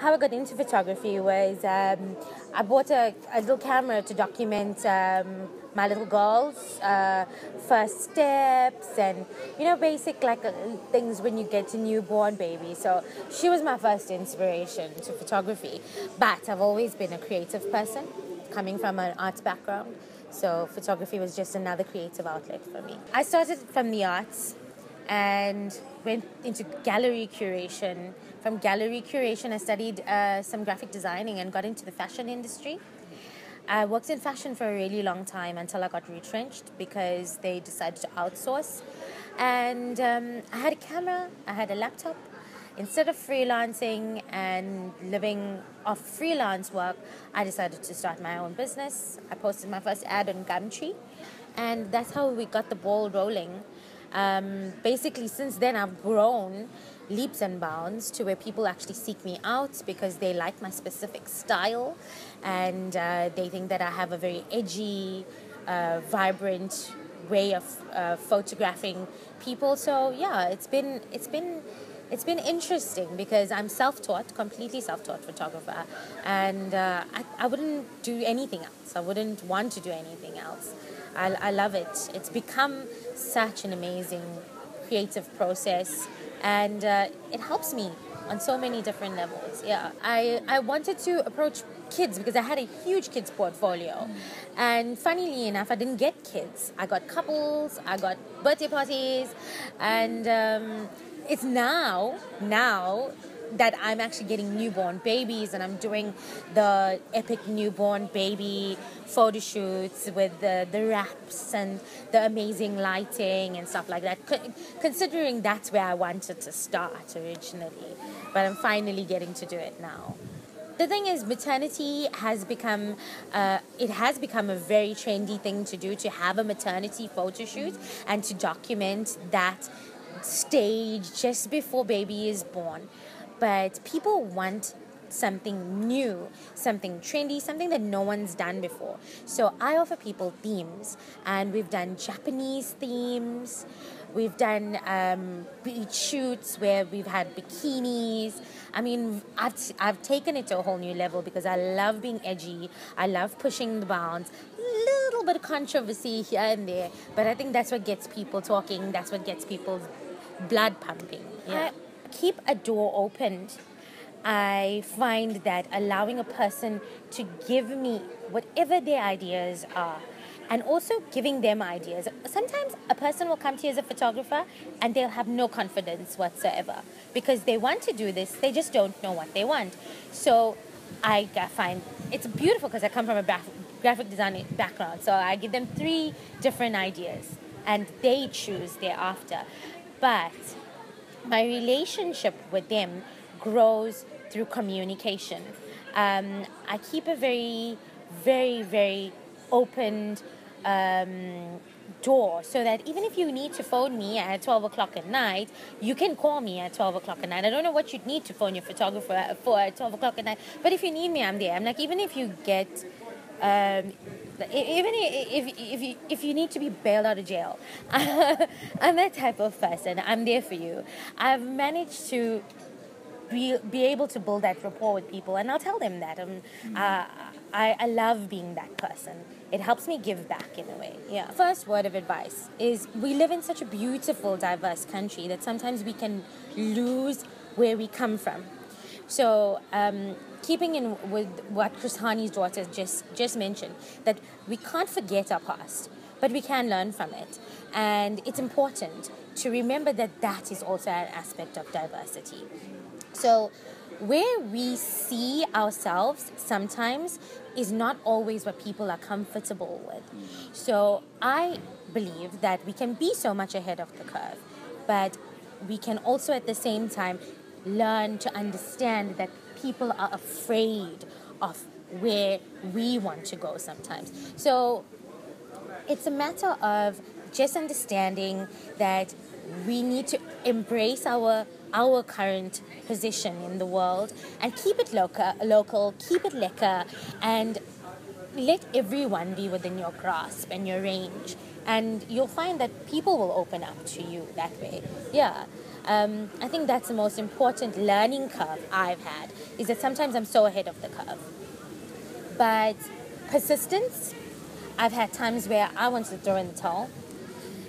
how I got into photography was um, I bought a, a, little camera to document um, my little girl's uh, first steps and you know basic like uh, things when you get a newborn baby. So she was my first inspiration to photography. But I've always been a creative person, coming from an arts background. So photography was just another creative outlet for me. I started from the arts and went into gallery curation. From gallery curation, I studied uh, some graphic designing and got into the fashion industry. I worked in fashion for a really long time until I got retrenched because they decided to outsource. And um, I had a camera, I had a laptop. Instead of freelancing and living off freelance work, I decided to start my own business. I posted my first ad on Gumtree, and that's how we got the ball rolling. Um, basically, since then, I've grown leaps and bounds to where people actually seek me out because they like my specific style and uh, they think that I have a very edgy, uh, vibrant way of uh, photographing people. So yeah, it's been it's been it's been interesting because I'm self-taught, completely self-taught photographer, and uh, I, I wouldn't do anything else. I wouldn't want to do anything else. I, I love it. It's become such an amazing creative process, and uh, it helps me on so many different levels. Yeah, I, I wanted to approach kids because I had a huge kids portfolio. And funnily enough, I didn't get kids. I got couples, I got birthday parties, and um, it's now, now that I'm actually getting newborn babies and I'm doing the epic newborn baby photo shoots with the, the wraps and the amazing lighting and stuff like that. Considering that's where I wanted to start originally, but I'm finally getting to do it now. The thing is, maternity has become uh, it has become a very trendy thing to do to have a maternity photo shoot and to document that stage just before baby is born but people want something new, something trendy, something that no one's done before. So I offer people themes, and we've done Japanese themes. We've done um, beach shoots where we've had bikinis. I mean, I've, I've taken it to a whole new level because I love being edgy. I love pushing the bounds. Little bit of controversy here and there, but I think that's what gets people talking. That's what gets people's blood pumping. Yeah. I, keep a door opened, I find that allowing a person to give me whatever their ideas are and also giving them ideas. Sometimes a person will come to you as a photographer and they'll have no confidence whatsoever because they want to do this, they just don't know what they want. So I find it's beautiful because I come from a graphic design background. So I give them three different ideas and they choose thereafter. But my relationship with them grows through communication. Um, I keep a very, very, very opened um, door so that even if you need to phone me at 12 o'clock at night, you can call me at 12 o'clock at night. I don't know what you'd need to phone your photographer for at 12 o'clock at night, but if you need me, I'm there. I'm like, even if you get um, even if, if, you, if you need to be bailed out of jail, I'm that type of person. I'm there for you. I've managed to be, be able to build that rapport with people, and I'll tell them that. Um, mm-hmm. uh, I, I love being that person. It helps me give back in a way. Yeah. First word of advice is we live in such a beautiful, diverse country that sometimes we can lose where we come from. So, um, keeping in with what Chris Hani's daughter just, just mentioned, that we can't forget our past, but we can learn from it. And it's important to remember that that is also an aspect of diversity. So, where we see ourselves sometimes is not always what people are comfortable with. So, I believe that we can be so much ahead of the curve, but we can also at the same time learn to understand that people are afraid of where we want to go sometimes. So it's a matter of just understanding that we need to embrace our our current position in the world and keep it local, local keep it lekker, and let everyone be within your grasp and your range. And you'll find that people will open up to you that way. Yeah. Um, I think that's the most important learning curve I've had, is that sometimes I'm so ahead of the curve. But persistence, I've had times where I want to throw in the towel.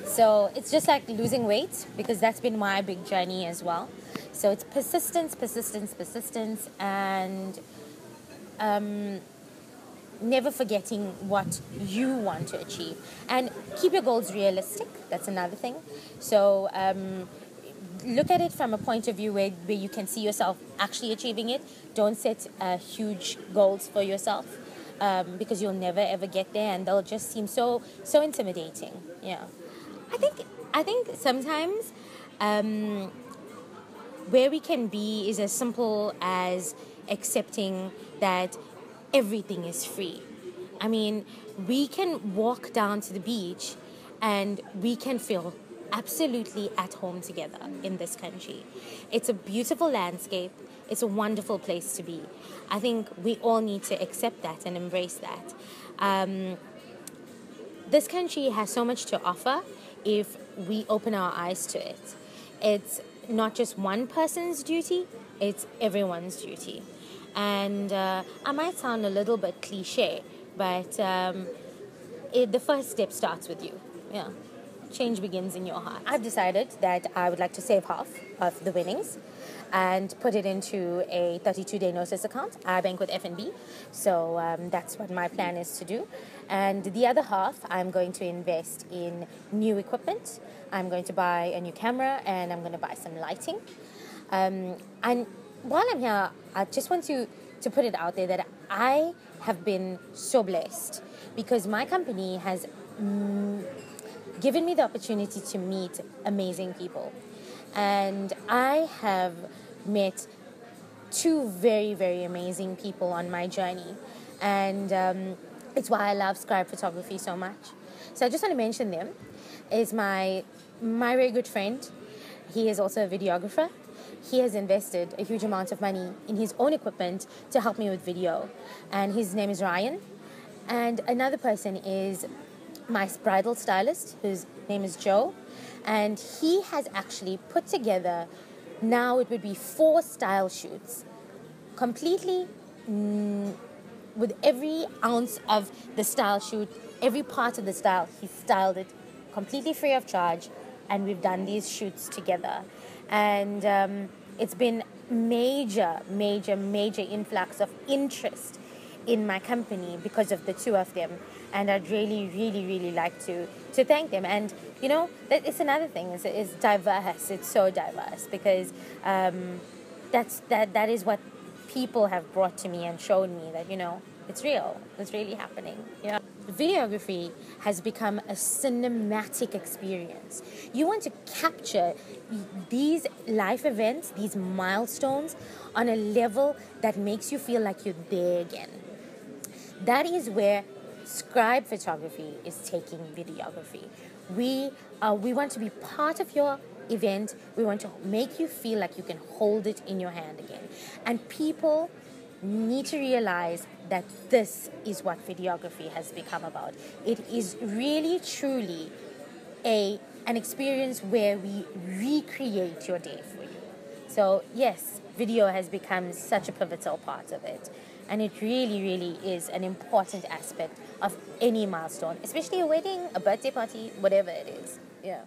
So it's just like losing weight because that's been my big journey as well. So it's persistence, persistence, persistence, and um, never forgetting what you want to achieve. And keep your goals realistic. That's another thing. So um, look at it from a point of view where, where you can see yourself actually achieving it. Don't set uh, huge goals for yourself. Um, because you'll never ever get there, and they'll just seem so so intimidating. Yeah, I think I think sometimes um, where we can be is as simple as accepting that everything is free. I mean, we can walk down to the beach and we can feel absolutely at home together in this country. It's a beautiful landscape, it's a wonderful place to be. I think we all need to accept that and embrace that. Um, this country has so much to offer if we open our eyes to it. It's not just one person's duty, it's everyone's duty. And uh, I might sound a little bit cliche, but um, it, the first step starts with you. Yeah change begins in your heart. I've decided that I would like to save half of the winnings and put it into a 32 day notice account. I bank with FNB, so um, that's what my plan is to do. And the other half, I'm going to invest in new equipment. I'm going to buy a new camera and I'm going to buy some lighting. Um, and while I'm here, I just want to, to put it out there that I have been so blessed because my company has. Mm, given me the opportunity to meet amazing people. And I have met two very, very amazing people on my journey. And um, it's why I love scribe photography so much. So I just want to mention them. Is my my very good friend. He is also a videographer. He has invested a huge amount of money in his own equipment to help me with video. And his name is Ryan. And another person is my bridal stylist, whose name is Joe, and he has actually put together now it would be four style shoots, completely mm, with every ounce of the style shoot, every part of the style, he styled it completely free of charge, and we've done these shoots together, and um, it's been major, major, major influx of interest in my company because of the two of them and I'd really, really, really like to to thank them. And you know, that it's another thing. It's, it's diverse. It's so diverse because um, that's that that is what people have brought to me and shown me that you know it's real. It's really happening. Yeah. Videography has become a cinematic experience. You want to capture these life events, these milestones, on a level that makes you feel like you're there again. That is where Scribe Photography is taking videography. We, uh, we want to be part of your event. We want to make you feel like you can hold it in your hand again. And people need to realize that this is what videography has become about. It is really, truly a an experience where we recreate your day for you. So yes, video has become such a pivotal part of it. And it really, really is an important aspect of any milestone, especially a wedding, a birthday party, whatever it is. Yeah.